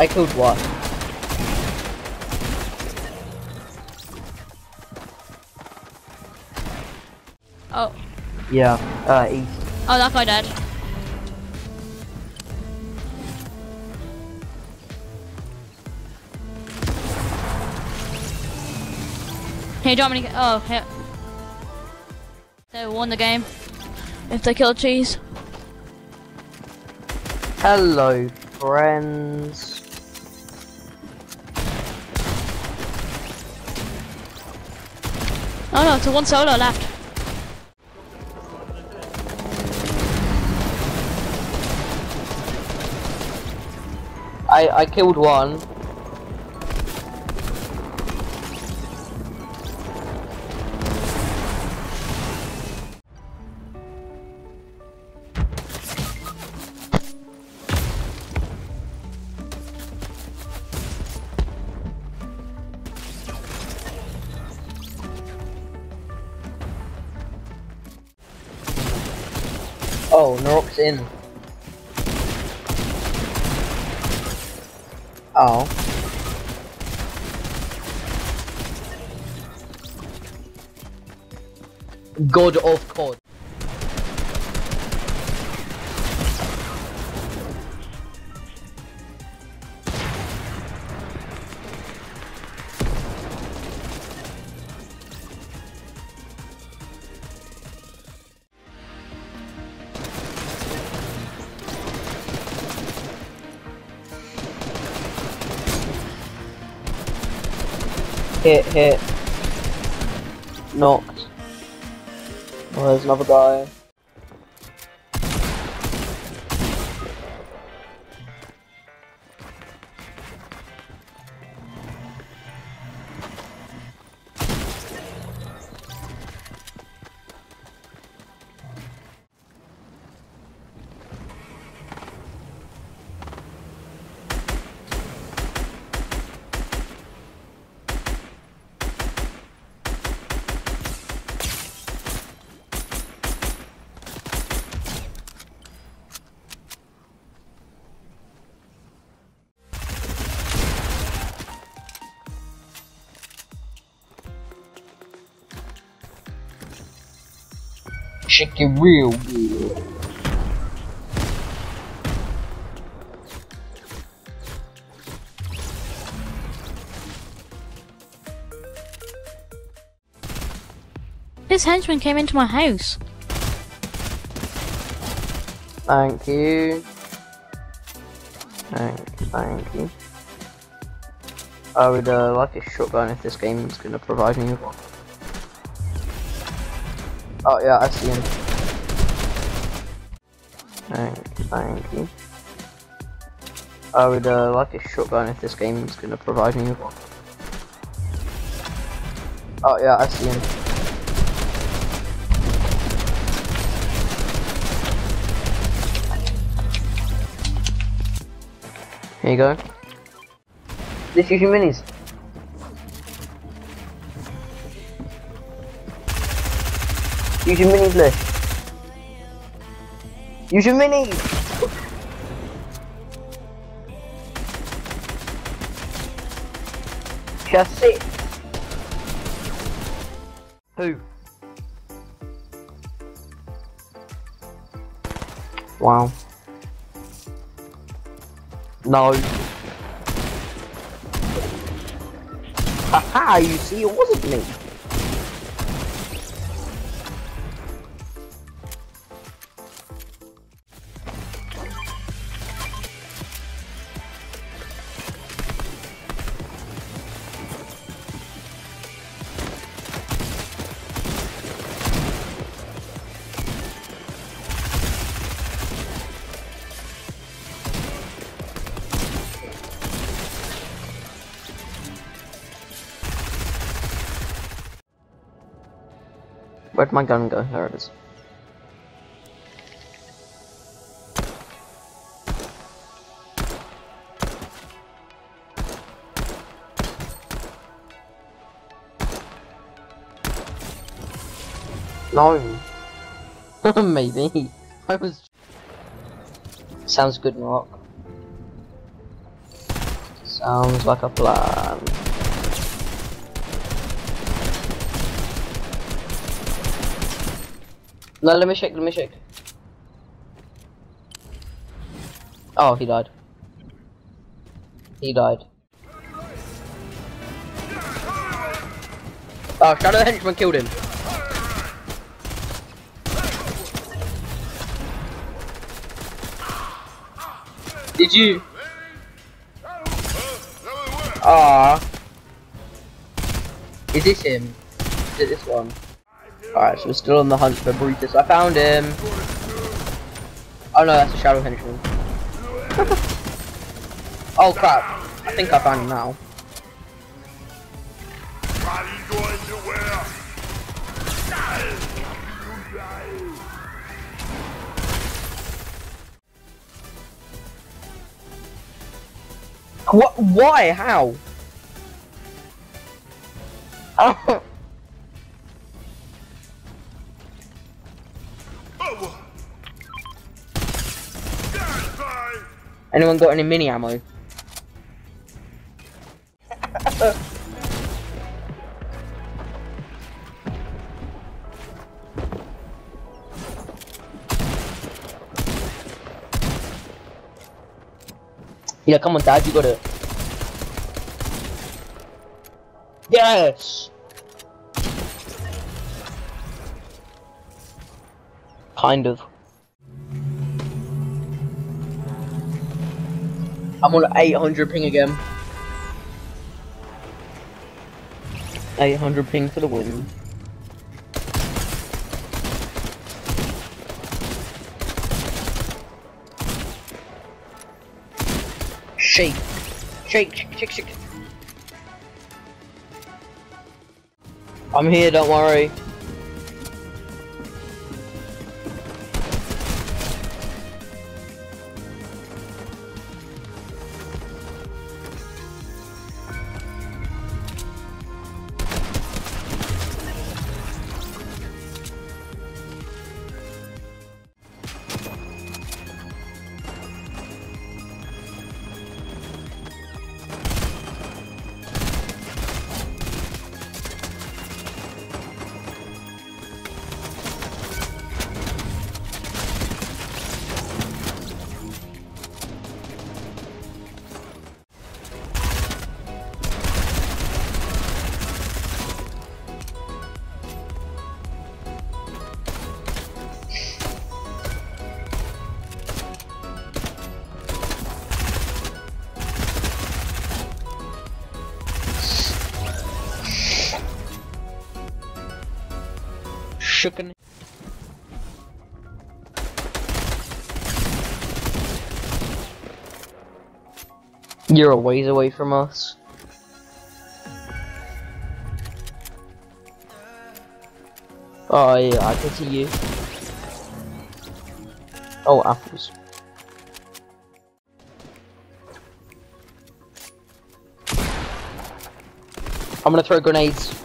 I killed one. Oh, Yeah, uh, east. oh, that guy dead. Hey, Dominic. Oh, yeah. They won the game. If they killed cheese. Hello, friends. Oh no, it's one solo left. I I killed one. Oh, Narok's in. Oh. God of COD. Hit, hit. Knocked. Oh, there's another guy. Shake it real good. This henchman came into my house. Thank you. Thank, thank you. I would uh, like a shotgun if this game is going to provide me with one. Oh yeah, I see him. Thank, you. I would uh, like a shotgun if this game is going to provide me with one. Oh yeah, I see him. Here you go. This use your minis. Use your minis, Lish. Use your minis! Just sit. Who? Wow. No. Haha, you see, it wasn't me. Where'd my gun go? There it is. No. Maybe. I was. Sounds good, Mark. Sounds like a plan. No, let me shake, let me shake. Oh, he died. He died. Oh, Shadow Henchman killed him. Did you? Ah. Is this him? Is it this one? Alright, so we're still on the hunt for Brutus. I found him. Oh no, that's a Shadow Henchman. oh crap. I think I found him now. What? Why? How? Oh. Anyone got any mini ammo? yeah, come on, Dad, you got it. Yes! Kind of. I'm on 800 ping again. 800 ping for the win. Shake. Shake, shake, shake, shake. I'm here, don't worry. Shooken. You're a ways away from us. Oh yeah, I can see you. Oh, apples. I'm gonna throw grenades.